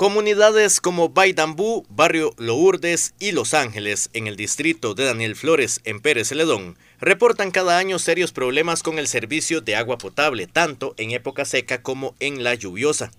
Comunidades como Baidambú, Barrio Lourdes y Los Ángeles, en el distrito de Daniel Flores, en Pérez Celedón, reportan cada año serios problemas con el servicio de agua potable, tanto en época seca como en la lluviosa.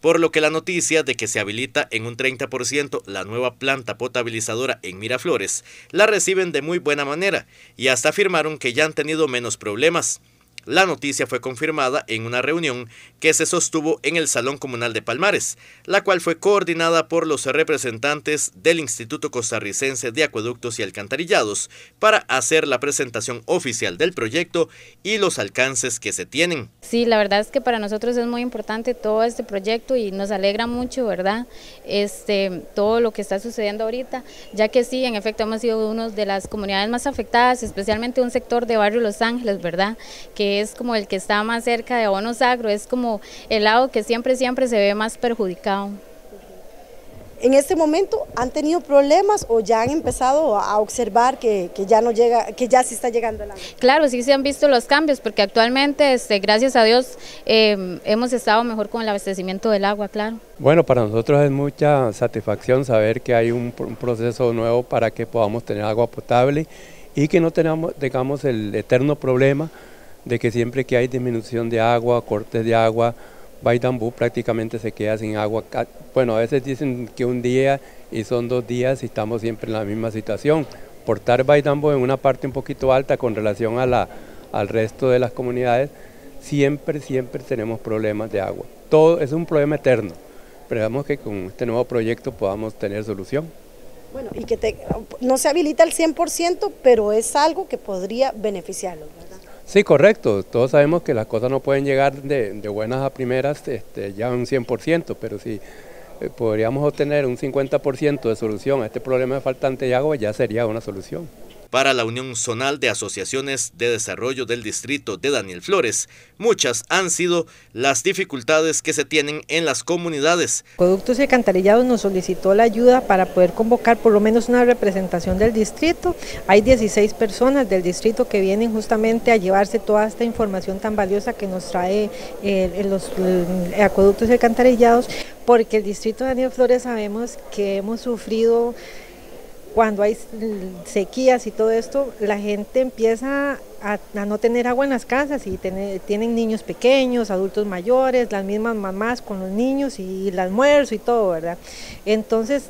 Por lo que la noticia de que se habilita en un 30% la nueva planta potabilizadora en Miraflores, la reciben de muy buena manera y hasta afirmaron que ya han tenido menos problemas. La noticia fue confirmada en una reunión que se sostuvo en el Salón Comunal de Palmares, la cual fue coordinada por los representantes del Instituto Costarricense de Acueductos y Alcantarillados para hacer la presentación oficial del proyecto y los alcances que se tienen. Sí, la verdad es que para nosotros es muy importante todo este proyecto y nos alegra mucho, ¿verdad? Este, todo lo que está sucediendo ahorita, ya que sí, en efecto hemos sido una de las comunidades más afectadas, especialmente un sector de Barrio Los Ángeles, ¿verdad? Que es como el que está más cerca de Bonos Agro, es como el lado que siempre, siempre se ve más perjudicado. En este momento han tenido problemas o ya han empezado a observar que, ya no llega, que ya sí está llegando el agua. Claro, sí se han visto los cambios, porque actualmente, este, gracias a Dios, em, hemos estado mejor con el abastecimiento del agua, claro. Bueno, para nosotros es mucha satisfacción saber que hay un, un proceso nuevo para que podamos tener agua potable y que no tengamos, tengamos el eterno problema de que siempre que hay disminución de agua, cortes de agua, Baidambú prácticamente se queda sin agua. Bueno, a veces dicen que un día y son dos días y estamos siempre en la misma situación. Portar Baidambú en una parte un poquito alta con relación a la, al resto de las comunidades, siempre, siempre tenemos problemas de agua. Todo es un problema eterno. Esperamos que con este nuevo proyecto podamos tener solución. Bueno, y que no se habilita el 100%, pero es algo que podría beneficiarlos, ¿verdad? Sí, correcto. Todos sabemos que las cosas no pueden llegar de, buenas a primeras este, ya un 100%, pero si eh, podríamos obtener un 50% de solución a este problema de faltante de agua, ya sería una solución para la Unión Zonal de Asociaciones de Desarrollo del Distrito de Daniel Flores. Muchas han sido las dificultades que se tienen en las comunidades. Productos y Alcantarillados nos solicitó la ayuda para poder convocar por lo menos una representación del distrito. Hay 16 personas del distrito que vienen justamente a llevarse toda esta información tan valiosa que nos trae eh, los acueductos y alcantarillados, porque el distrito de Daniel Flores sabemos que hemos sufrido cuando hay sequías y todo esto, la gente empieza a, no tener agua en las casas y tienen niños pequeños, adultos mayores, las mismas mamás con los niños y el almuerzo y todo, ¿verdad? Entonces,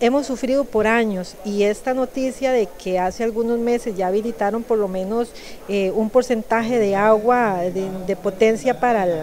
hemos sufrido por años y esta noticia de que hace algunos meses ya habilitaron por lo menos eh, un porcentaje de agua de, de potencia para el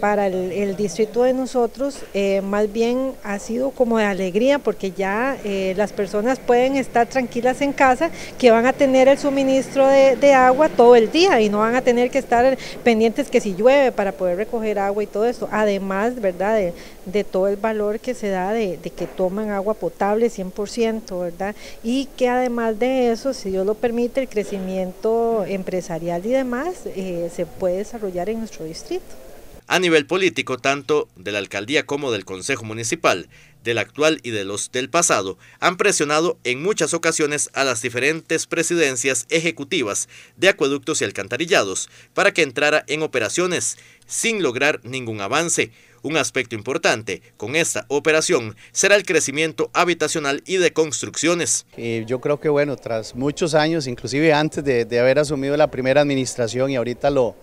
para el, distrito de nosotros eh, más bien ha sido como de alegría porque ya eh, las personas pueden estar tranquilas en casa que van a tener el suministro de, agua todo el día y no van a tener que estar pendientes que si llueve para poder recoger agua y todo esto. Además, ¿verdad? De, todo el valor que se da de, que toman agua potable 100%, ¿verdad? Y que además de eso, si Dios lo permite, el crecimiento empresarial y demás eh, se puede desarrollar en nuestro distrito. A nivel político, tanto de la alcaldía como del Consejo Municipal, del actual y de los del pasado, han presionado en muchas ocasiones a las diferentes presidencias ejecutivas de acueductos y alcantarillados para que entrara en operaciones sin lograr ningún avance. Un aspecto importante con esta operación será el crecimiento habitacional y de construcciones. yo creo que bueno, tras muchos años, inclusive antes de, de haber asumido la primera administración y ahorita lo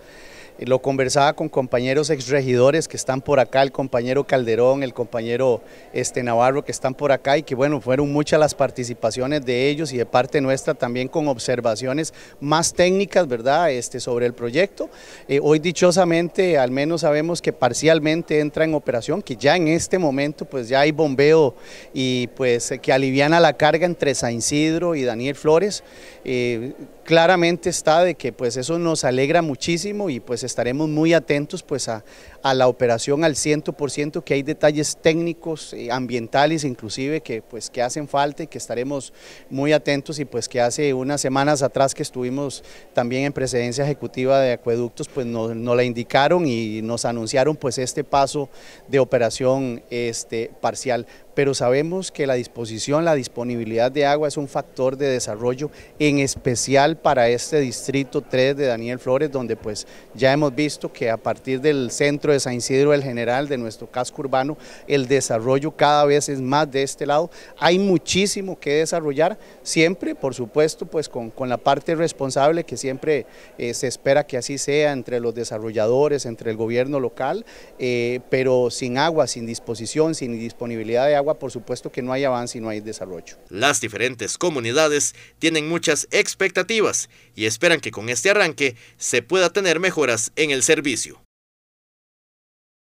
lo conversaba con compañeros exregidores que están por acá, el compañero Calderón, el compañero este, Navarro que están por acá y que bueno, fueron muchas las participaciones de ellos y de parte nuestra también con observaciones más técnicas, ¿verdad?, este, sobre el proyecto. Eh, hoy dichosamente al menos sabemos que parcialmente entra en operación, que ya en este momento pues ya hay bombeo y pues que aliviana la carga entre San Isidro y Daniel Flores. Eh, claramente está de que pues eso nos alegra muchísimo y pues estaremos muy atentos pues a, la operación al 100%, que hay detalles técnicos, ambientales inclusive que pues que hacen falta y que estaremos muy atentos y pues que hace unas semanas atrás que estuvimos también en presidencia ejecutiva de acueductos pues nos, la indicaron y nos anunciaron pues este paso de operación este, parcial pero sabemos que la disposición, la disponibilidad de agua es un factor de desarrollo, en especial para este distrito 3 de Daniel Flores, donde pues ya hemos visto que a partir del centro de San Isidro del General, de nuestro casco urbano, el desarrollo cada vez es más de este lado. Hay muchísimo que desarrollar, siempre, por supuesto, pues con, con la parte responsable que siempre eh, se espera que así sea entre los desarrolladores, entre el gobierno local, eh, pero sin agua, sin disposición, sin disponibilidad de por supuesto que no hay avance y no hay desarrollo. Las diferentes comunidades tienen muchas expectativas y esperan que con este arranque se pueda tener mejoras en el servicio.